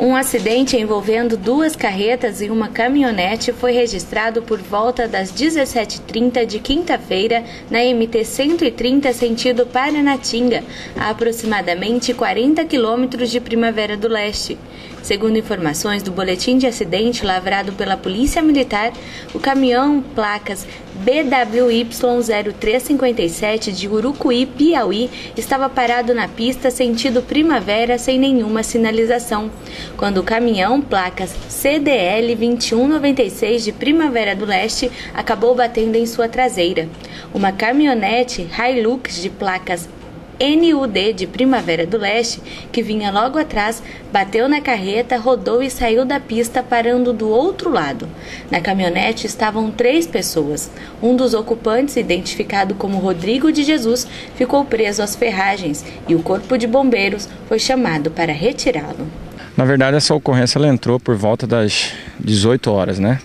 Um acidente envolvendo duas carretas e uma caminhonete foi registrado por volta das 17h30 de quinta-feira na MT 130 sentido Paranatinga, a aproximadamente 40 quilômetros de Primavera do Leste. Segundo informações do boletim de acidente lavrado pela Polícia Militar, o caminhão placas BWY 0357 de Urucuí, Piauí, estava parado na pista sentido Primavera sem nenhuma sinalização quando o caminhão placas CDL 2196 de Primavera do Leste acabou batendo em sua traseira. Uma caminhonete Hilux de placas NUD de Primavera do Leste, que vinha logo atrás, bateu na carreta, rodou e saiu da pista parando do outro lado. Na caminhonete estavam três pessoas. Um dos ocupantes, identificado como Rodrigo de Jesus, ficou preso às ferragens e o corpo de bombeiros foi chamado para retirá-lo. Na verdade, essa ocorrência ela entrou por volta das 18 horas, né?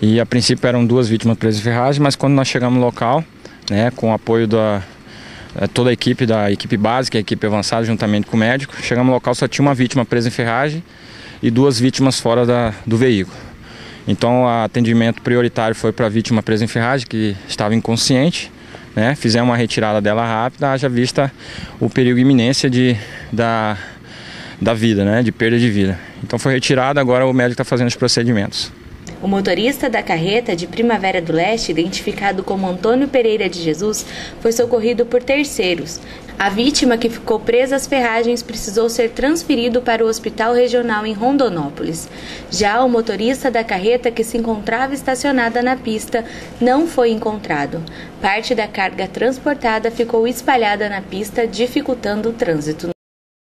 E a princípio eram duas vítimas presas em ferragem, mas quando nós chegamos no local, né, com o apoio da eh, toda a equipe da equipe básica, a equipe avançada, juntamente com o médico, chegamos no local só tinha uma vítima presa em ferragem e duas vítimas fora da, do veículo. Então, o atendimento prioritário foi para a vítima presa em ferragem, que estava inconsciente. Né? Fizemos uma retirada dela rápida, haja vista o perigo iminência de, da, da vida, né, de perda de vida. Então foi retirado, agora o médico está fazendo os procedimentos. O motorista da carreta de Primavera do Leste, identificado como Antônio Pereira de Jesus, foi socorrido por terceiros. A vítima, que ficou presa às ferragens, precisou ser transferido para o hospital regional em Rondonópolis. Já o motorista da carreta, que se encontrava estacionada na pista, não foi encontrado. Parte da carga transportada ficou espalhada na pista, dificultando o trânsito.